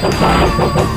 Bye.